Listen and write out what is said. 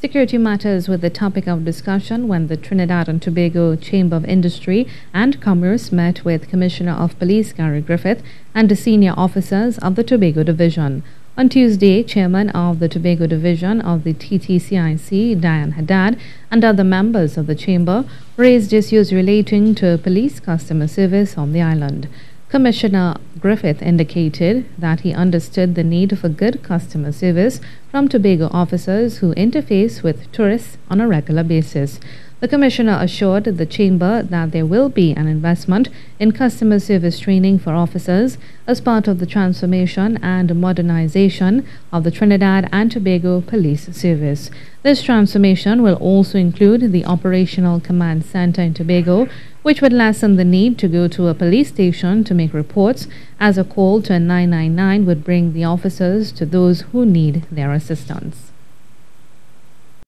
Security matters were the topic of discussion when the Trinidad and Tobago Chamber of Industry and Commerce met with Commissioner of Police Gary Griffith and the senior officers of the Tobago Division. On Tuesday, Chairman of the Tobago Division of the TTCIC, Diane Hadad, and other members of the Chamber raised issues relating to police customer service on the island. Commissioner Griffith indicated that he understood the need for a good customer service from Tobago officers who interface with tourists on a regular basis. The Commissioner assured the Chamber that there will be an investment in customer service training for officers as part of the transformation and modernization of the Trinidad and Tobago Police Service. This transformation will also include the Operational Command Center in Tobago, which would lessen the need to go to a police station to make reports, as a call to a 999 would bring the officers to those who need their assistance.